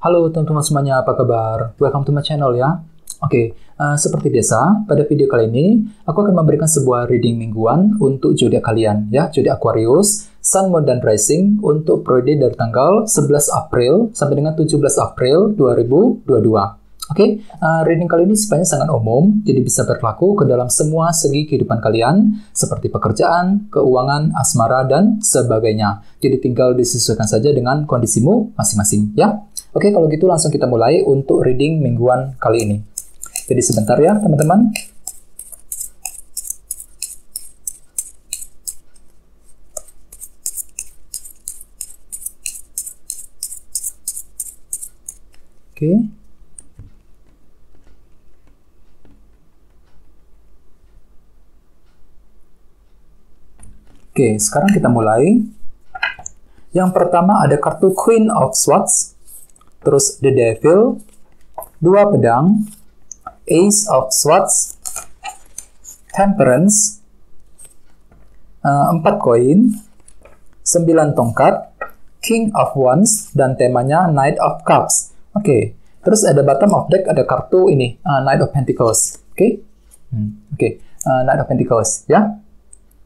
Halo teman-teman semuanya, apa kabar? Welcome to my channel ya. Oke, uh, seperti biasa, pada video kali ini aku akan memberikan sebuah reading mingguan untuk zodiak kalian ya, zodiak Aquarius, Sun, Moon, dan Rising untuk periode dari tanggal 11 April sampai dengan 17 April 2022. Oke, okay? uh, reading kali ini sifatnya sangat umum, jadi bisa berlaku ke dalam semua segi kehidupan kalian, seperti pekerjaan, keuangan, asmara, dan sebagainya. Jadi tinggal disesuaikan saja dengan kondisimu masing-masing, ya. Oke, kalau gitu langsung kita mulai untuk reading mingguan kali ini. Jadi sebentar ya, teman-teman. Oke. Oke, sekarang kita mulai. Yang pertama ada kartu Queen of Swords, terus The Devil, dua pedang, Ace of Swords, Temperance, uh, empat koin, sembilan tongkat, King of Wands, dan temanya Knight of Cups. Oke, okay. terus ada bottom of deck ada kartu ini, uh, Knight of Pentacles. Oke, okay? hmm. oke, okay. uh, Knight of Pentacles, ya.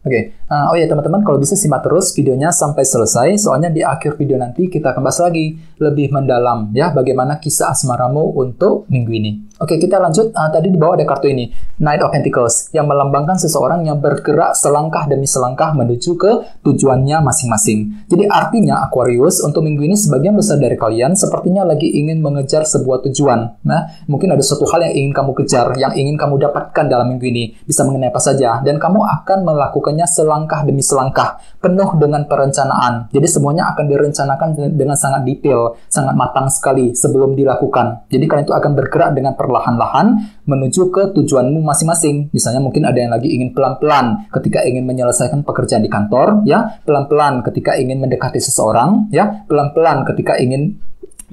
Oke, okay. uh, oh ya teman-teman, kalau bisa simak terus videonya sampai selesai, soalnya di akhir video nanti kita akan bahas lagi lebih mendalam ya bagaimana kisah asmaramu untuk minggu ini. Oke, kita lanjut. Uh, tadi di bawah ada kartu ini, Knight of Pentacles, yang melambangkan seseorang yang bergerak selangkah demi selangkah menuju ke tujuannya masing-masing. Jadi artinya Aquarius untuk minggu ini sebagian besar dari kalian sepertinya lagi ingin mengejar sebuah tujuan. Nah, mungkin ada suatu hal yang ingin kamu kejar, yang ingin kamu dapatkan dalam minggu ini. Bisa mengenai apa saja, dan kamu akan melakukannya selangkah demi selangkah, penuh dengan perencanaan. Jadi semuanya akan direncanakan dengan sangat detail, sangat matang sekali sebelum dilakukan. Jadi kalian itu akan bergerak dengan perlahan-lahan menuju ke tujuanmu masing-masing. Misalnya mungkin ada yang lagi ingin pelan-pelan ketika ingin menyelesaikan pekerjaan di kantor, ya, pelan-pelan ketika ingin mendekati seseorang, ya, pelan-pelan ketika ingin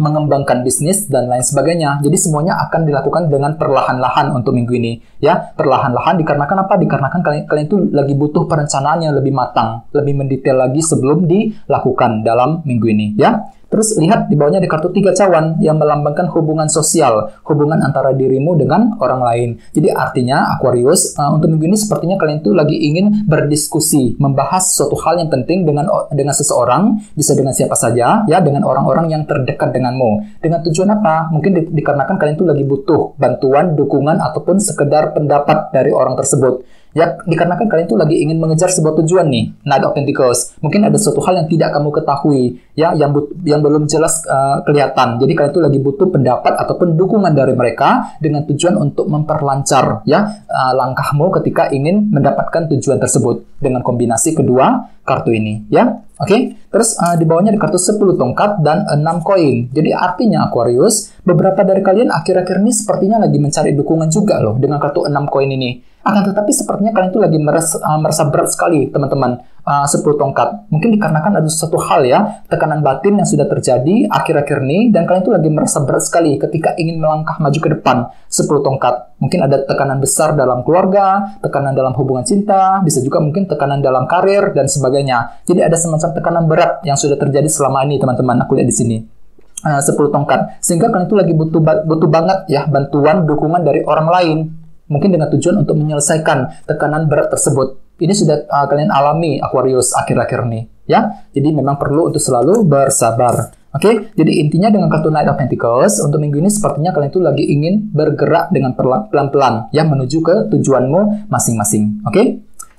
mengembangkan bisnis dan lain sebagainya. Jadi semuanya akan dilakukan dengan perlahan-lahan untuk minggu ini, ya. Perlahan-lahan dikarenakan apa? Dikarenakan kalian kalian itu lagi butuh perencanaan yang lebih matang, lebih mendetail lagi sebelum dilakukan dalam minggu ini, ya. Terus lihat di bawahnya ada kartu tiga cawan yang melambangkan hubungan sosial, hubungan antara dirimu dengan orang lain. Jadi artinya Aquarius uh, untuk minggu ini sepertinya kalian tuh lagi ingin berdiskusi, membahas suatu hal yang penting dengan dengan seseorang, bisa dengan siapa saja, ya dengan orang-orang yang terdekat denganmu. Dengan tujuan apa? Mungkin di, dikarenakan kalian tuh lagi butuh bantuan, dukungan ataupun sekedar pendapat dari orang tersebut. Ya, dikarenakan kalian tuh lagi ingin mengejar sebuah tujuan nih, Knight of Pentacles. Mungkin ada suatu hal yang tidak kamu ketahui, ya, yang yang belum jelas uh, kelihatan. Jadi kalian tuh lagi butuh pendapat ataupun dukungan dari mereka dengan tujuan untuk memperlancar, ya, uh, langkahmu ketika ingin mendapatkan tujuan tersebut dengan kombinasi kedua kartu ini, ya. Oke, okay? terus uh, di bawahnya ada kartu 10 tongkat dan 6 koin. Jadi artinya Aquarius, beberapa dari kalian akhir-akhir ini sepertinya lagi mencari dukungan juga loh dengan kartu 6 koin ini. Akan tetapi sepertinya kalian itu lagi merasa, uh, merasa berat sekali, teman-teman. Uh, 10 tongkat. Mungkin dikarenakan ada sesuatu hal ya, tekanan batin yang sudah terjadi akhir-akhir ini, dan kalian itu lagi merasa berat sekali ketika ingin melangkah maju ke depan. 10 tongkat. Mungkin ada tekanan besar dalam keluarga, tekanan dalam hubungan cinta, bisa juga mungkin tekanan dalam karir, dan sebagainya. Jadi ada semacam tekanan berat yang sudah terjadi selama ini, teman-teman. Aku lihat di sini. Uh, 10 tongkat. Sehingga kalian itu lagi butuh butuh banget ya bantuan, dukungan dari orang lain mungkin dengan tujuan untuk menyelesaikan tekanan berat tersebut. Ini sudah uh, kalian alami Aquarius akhir-akhir ini, ya. Jadi memang perlu untuk selalu bersabar. Oke, okay? jadi intinya dengan kartu Knight of Pentacles untuk minggu ini sepertinya kalian itu lagi ingin bergerak dengan pelan-pelan ya menuju ke tujuanmu masing-masing. Oke, okay?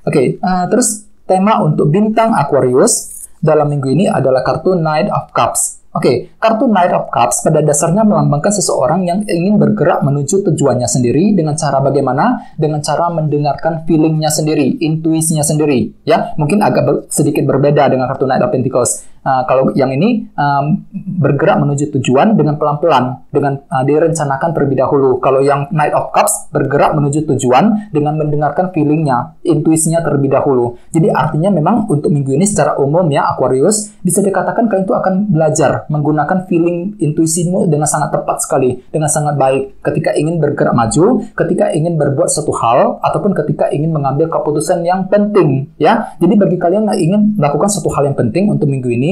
oke. Okay, uh, terus tema untuk bintang Aquarius dalam minggu ini adalah kartu Knight of Cups. Oke, okay, kartu Knight of Cups pada dasarnya melambangkan seseorang yang ingin bergerak menuju tujuannya sendiri dengan cara bagaimana? Dengan cara mendengarkan feelingnya sendiri, intuisinya sendiri. Ya, mungkin agak ber sedikit berbeda dengan kartu Knight of Pentacles. Uh, kalau yang ini um, bergerak menuju tujuan dengan pelan-pelan, dengan uh, direncanakan terlebih dahulu. Kalau yang Knight of Cups bergerak menuju tujuan dengan mendengarkan feelingnya, intuisinya terlebih dahulu. Jadi artinya memang untuk minggu ini secara umum ya Aquarius bisa dikatakan kalian itu akan belajar menggunakan feeling intuisimu dengan sangat tepat sekali, dengan sangat baik ketika ingin bergerak maju, ketika ingin berbuat satu hal ataupun ketika ingin mengambil keputusan yang penting ya. Jadi bagi kalian yang ingin melakukan satu hal yang penting untuk minggu ini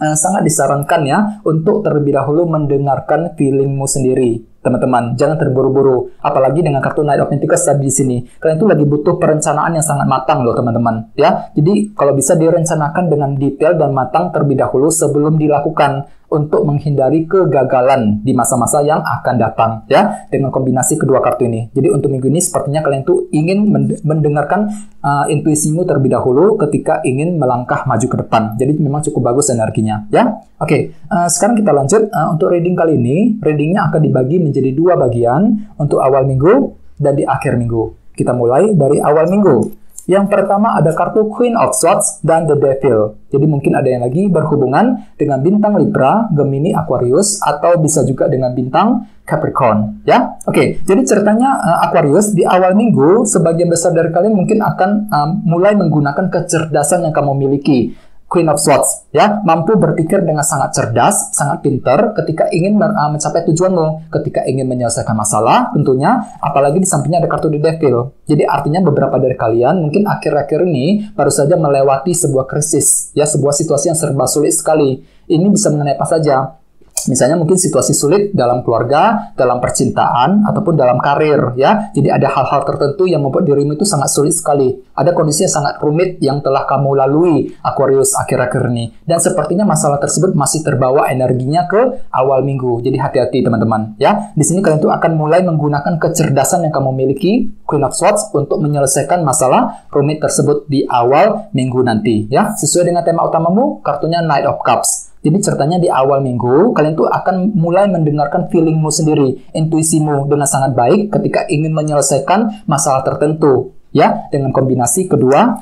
uh, sangat disarankan ya untuk terlebih dahulu mendengarkan feelingmu sendiri teman-teman. Jangan terburu-buru apalagi dengan kartu Knight of Pentacles tadi di sini. Kalian itu lagi butuh perencanaan yang sangat matang loh teman-teman ya. Jadi kalau bisa direncanakan dengan detail dan matang terlebih dahulu sebelum dilakukan untuk menghindari kegagalan di masa-masa yang akan datang ya dengan kombinasi kedua kartu ini. Jadi untuk minggu ini sepertinya kalian tuh ingin mendengarkan uh, intuisimu terlebih dahulu ketika ingin melangkah maju ke depan. Jadi memang cukup bagus energinya ya. Oke, okay, uh, sekarang kita lanjut uh, untuk reading kali ini. Readingnya akan dibagi menjadi dua bagian untuk awal minggu dan di akhir minggu. Kita mulai dari awal minggu. Yang pertama ada kartu Queen of Swords dan The Devil. Jadi mungkin ada yang lagi berhubungan dengan bintang Libra, Gemini, Aquarius, atau bisa juga dengan bintang Capricorn. Ya, oke. Okay. Jadi ceritanya uh, Aquarius di awal minggu, sebagian besar dari kalian mungkin akan um, mulai menggunakan kecerdasan yang kamu miliki Queen of Swords ya mampu berpikir dengan sangat cerdas, sangat pintar ketika ingin uh, mencapai tujuanmu, ketika ingin menyelesaikan masalah tentunya, apalagi di sampingnya ada kartu The Devil. Jadi artinya beberapa dari kalian mungkin akhir-akhir ini baru saja melewati sebuah krisis, ya sebuah situasi yang serba sulit sekali. Ini bisa mengenai apa saja? Misalnya mungkin situasi sulit dalam keluarga, dalam percintaan, ataupun dalam karir ya. Jadi ada hal-hal tertentu yang membuat dirimu itu sangat sulit sekali. Ada kondisi yang sangat rumit yang telah kamu lalui Aquarius akhir-akhir ini. Dan sepertinya masalah tersebut masih terbawa energinya ke awal minggu. Jadi hati-hati teman-teman ya. Di sini kalian tuh akan mulai menggunakan kecerdasan yang kamu miliki, Queen of Swords, untuk menyelesaikan masalah rumit tersebut di awal minggu nanti ya. Sesuai dengan tema utamamu, kartunya Knight of Cups. Jadi ceritanya di awal minggu, kalian tuh akan mulai mendengarkan feelingmu sendiri, intuisimu dengan sangat baik ketika ingin menyelesaikan masalah tertentu, ya, dengan kombinasi kedua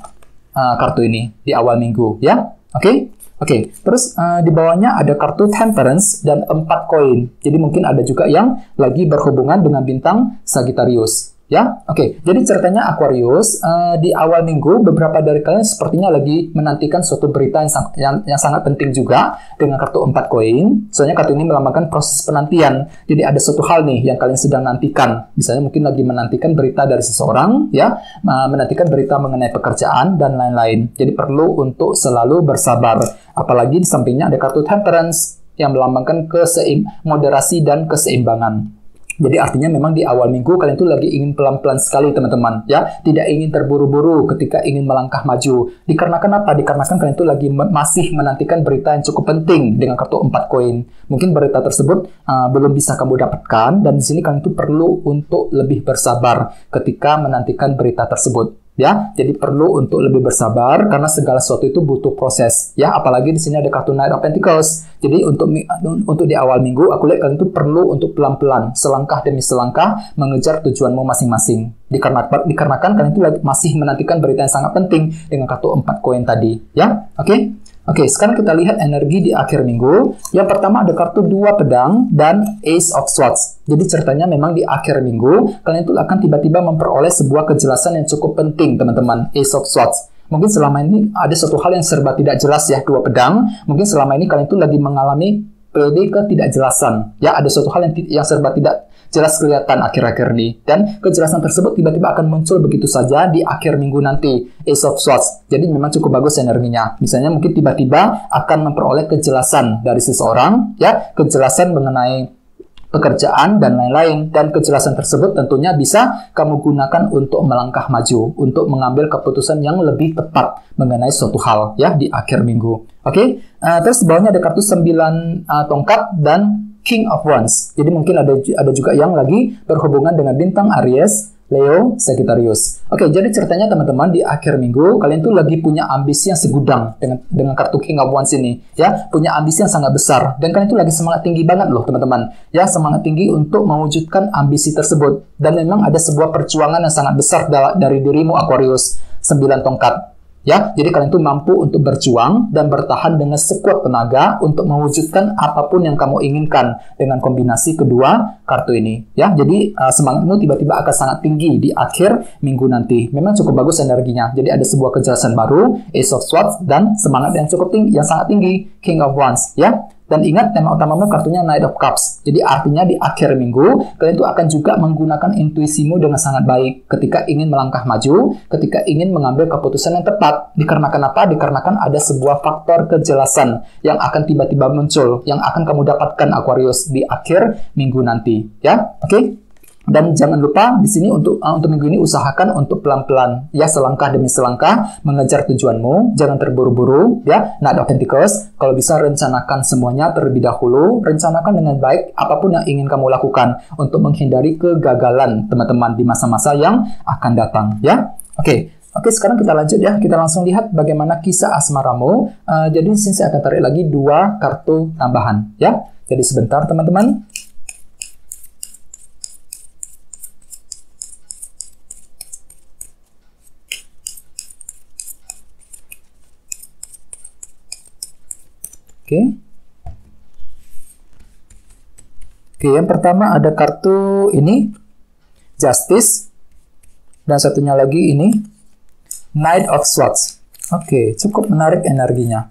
uh, kartu ini di awal minggu, ya. Oke? Okay? Oke, okay, terus uh, di bawahnya ada kartu Temperance dan empat koin. Jadi mungkin ada juga yang lagi berhubungan dengan bintang Sagittarius. Ya, oke. Okay. Jadi ceritanya Aquarius uh, di awal minggu beberapa dari kalian sepertinya lagi menantikan suatu berita yang, sang, yang, yang sangat penting juga dengan kartu empat koin. Soalnya kartu ini melambangkan proses penantian. Jadi ada suatu hal nih yang kalian sedang nantikan. Misalnya mungkin lagi menantikan berita dari seseorang, ya, uh, menantikan berita mengenai pekerjaan dan lain-lain. Jadi perlu untuk selalu bersabar. Apalagi di sampingnya ada kartu Temperance yang melambangkan keseim moderasi dan keseimbangan. Jadi artinya memang di awal minggu kalian tuh lagi ingin pelan-pelan sekali teman-teman ya, tidak ingin terburu-buru ketika ingin melangkah maju. Dikarenakan apa? Dikarenakan kalian tuh lagi masih menantikan berita yang cukup penting dengan kartu 4 koin. Mungkin berita tersebut uh, belum bisa kamu dapatkan dan di sini kalian tuh perlu untuk lebih bersabar ketika menantikan berita tersebut ya. Jadi perlu untuk lebih bersabar karena segala sesuatu itu butuh proses ya. Apalagi di sini ada kartu Knight of Pentacles. Jadi untuk untuk di awal minggu aku lihat kalian itu perlu untuk pelan-pelan selangkah demi selangkah mengejar tujuanmu masing-masing. Dikarenakan, dikarenakan kalian itu masih menantikan berita yang sangat penting dengan kartu 4 koin tadi ya. Oke? Okay? Oke, sekarang kita lihat energi di akhir minggu. Yang pertama ada kartu dua pedang dan Ace of Swords. Jadi ceritanya memang di akhir minggu, kalian itu akan tiba-tiba memperoleh sebuah kejelasan yang cukup penting, teman-teman. Ace of Swords. Mungkin selama ini ada suatu hal yang serba tidak jelas ya, dua pedang. Mungkin selama ini kalian itu lagi mengalami periode ketidakjelasan. Ya, ada suatu hal yang, yang serba tidak jelas kelihatan akhir-akhir ini. Dan kejelasan tersebut tiba-tiba akan muncul begitu saja di akhir minggu nanti, Ace of Swords. Jadi memang cukup bagus energinya. Misalnya mungkin tiba-tiba akan memperoleh kejelasan dari seseorang, ya, kejelasan mengenai pekerjaan dan lain-lain dan kejelasan tersebut tentunya bisa kamu gunakan untuk melangkah maju untuk mengambil keputusan yang lebih tepat mengenai suatu hal ya di akhir minggu. Oke, okay? uh, terus bawahnya ada kartu 9 uh, tongkat dan King of Wands. Jadi mungkin ada ada juga yang lagi berhubungan dengan bintang Aries, Leo, Sagittarius. Oke, jadi ceritanya teman-teman di akhir minggu kalian tuh lagi punya ambisi yang segudang dengan dengan kartu King of Wands ini, ya, punya ambisi yang sangat besar. Dan kalian tuh lagi semangat tinggi banget loh teman-teman, ya semangat tinggi untuk mewujudkan ambisi tersebut. Dan memang ada sebuah perjuangan yang sangat besar dari dirimu Aquarius, sembilan tongkat Ya, jadi kalian itu mampu untuk berjuang dan bertahan dengan sekuat tenaga untuk mewujudkan apa pun yang kamu inginkan dengan kombinasi kedua kartu ini. Ya, jadi uh, semangatmu tiba-tiba akan sangat tinggi di akhir minggu nanti. Memang cukup bagus energinya. Jadi ada sebuah kejelasan baru, Ace of Swords dan semangat yang cukup tinggi, yang sangat tinggi, King of Wands. Ya, Dan ingat tema utamamu kartunya Knight of Cups. Jadi artinya di akhir minggu kalian itu akan juga menggunakan intuisimu dengan sangat baik ketika ingin melangkah maju, ketika ingin mengambil keputusan yang tepat. Dikarenakan apa? Dikarenakan ada sebuah faktor kejelasan yang akan tiba-tiba muncul, yang akan kamu dapatkan Aquarius di akhir minggu nanti, ya. Oke? Okay? Dan jangan lupa di sini untuk uh, untuk minggu ini usahakan untuk pelan-pelan ya selangkah demi selangkah mengejar tujuanmu, jangan terburu-buru ya. Nah, Authenticus, kalau bisa rencanakan semuanya terlebih dahulu, rencanakan dengan baik apa pun yang ingin kamu lakukan untuk menghindari kegagalan teman-teman di masa-masa yang akan datang ya. Oke, okay. Oke, sekarang kita lanjut ya. Kita langsung lihat bagaimana kisah asmaramu. Uh, jadi di sini saya akan tarik lagi dua kartu tambahan ya. Jadi sebentar teman-teman. Oke. Oke, yang pertama ada kartu ini Justice dan satunya lagi ini Knight of Swords. Oke, cukup menarik energinya.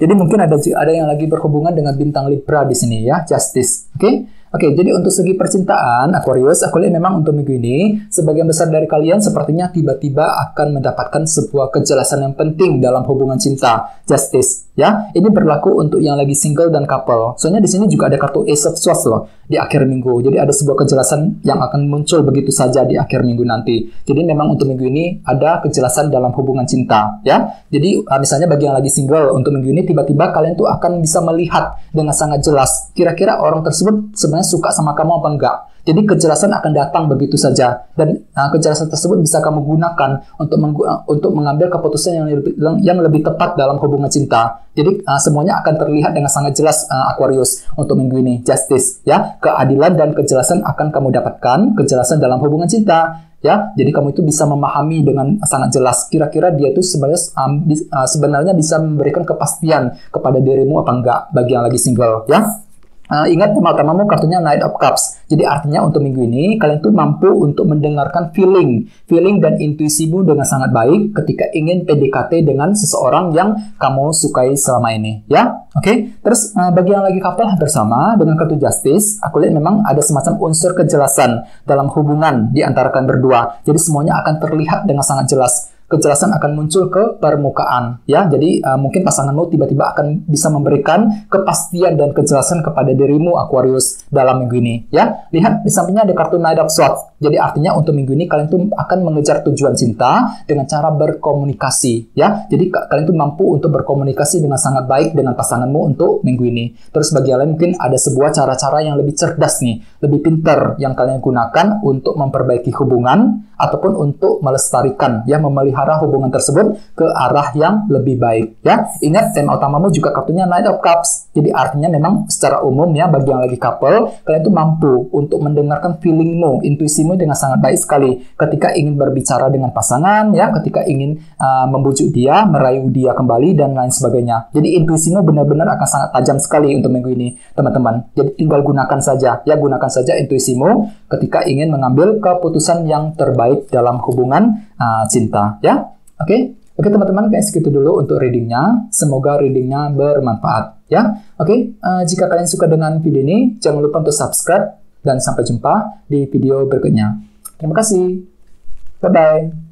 Jadi mungkin ada ada yang lagi berhubungan dengan bintang Libra di sini ya, Justice. Oke. Oke, jadi untuk segi percintaan, Aquarius, aku lihat memang untuk minggu ini, sebagian besar dari kalian sepertinya tiba-tiba akan mendapatkan sebuah kejelasan yang penting dalam hubungan cinta, justice. Ya, ini berlaku untuk yang lagi single dan couple. Soalnya di sini juga ada kartu Ace of Swords loh di akhir minggu. Jadi ada sebuah kejelasan yang akan muncul begitu saja di akhir minggu nanti. Jadi memang untuk minggu ini ada kejelasan dalam hubungan cinta, ya. Jadi uh, misalnya bagi yang lagi single untuk minggu ini tiba-tiba kalian tuh akan bisa melihat dengan sangat jelas kira-kira orang tersebut sebenarnya suka sama kamu apa enggak jadi kejelasan akan datang begitu saja dan uh, kejelasan tersebut bisa kamu gunakan untuk meng uh, untuk mengambil keputusan yang lebih yang lebih tepat dalam hubungan cinta. Jadi uh, semuanya akan terlihat dengan sangat jelas uh, Aquarius untuk minggu ini. Justice ya, keadilan dan kejelasan akan kamu dapatkan, kejelasan dalam hubungan cinta ya. Jadi kamu itu bisa memahami dengan sangat jelas kira-kira dia itu sebenarnya um, uh, sebenarnya bisa memberikan kepastian kepada dirimu apa enggak bagi yang lagi single ya. Uh, ingat tema utamamu kartunya Knight of Cups. Jadi artinya untuk minggu ini kalian tuh mampu untuk mendengarkan feeling, feeling dan intuisimu dengan sangat baik ketika ingin PDKT dengan seseorang yang kamu sukai selama ini, ya. Oke. Okay? Terus uh, bagi yang lagi couple bersama dengan kartu Justice, aku lihat memang ada semacam unsur kejelasan dalam hubungan di antara kalian berdua. Jadi semuanya akan terlihat dengan sangat jelas kejelasan akan muncul ke permukaan ya. Jadi uh, mungkin pasanganmu tiba-tiba akan bisa memberikan kepastian dan kejelasan kepada dirimu Aquarius dalam minggu ini ya. Lihat di sampingnya ada kartu Knight of Swords. Jadi artinya untuk minggu ini kalian tuh akan mengejar tujuan cinta dengan cara berkomunikasi ya. Jadi kalian tuh mampu untuk berkomunikasi dengan sangat baik dengan pasanganmu untuk minggu ini. Terus bagi kalian mungkin ada sebuah cara-cara yang lebih cerdas nih lebih pintar yang kalian gunakan untuk memperbaiki hubungan ataupun untuk melestarikan ya memelihara hubungan tersebut ke arah yang lebih baik ya. Ingat tema utamamu juga kartunya Knight of Cups. Jadi artinya memang secara umum ya bagi yang lagi couple, kalian itu mampu untuk mendengarkan feelingmu, intuisimu dengan sangat baik sekali ketika ingin berbicara dengan pasangan ya, ketika ingin uh, membujuk dia, merayu dia kembali dan lain sebagainya. Jadi intuisimu benar-benar akan sangat tajam sekali untuk minggu ini, teman-teman. Jadi tinggal gunakan saja ya, gunakan saja intuisimu ketika ingin mengambil keputusan yang terbaik dalam hubungan uh, cinta ya. Oke. Okay? Oke teman-teman, kayak segitu dulu untuk readingnya. Semoga readingnya bermanfaat ya. Oke, uh, jika kalian suka dengan video ini, jangan lupa untuk subscribe dan sampai jumpa di video berikutnya. Terima kasih. Bye bye.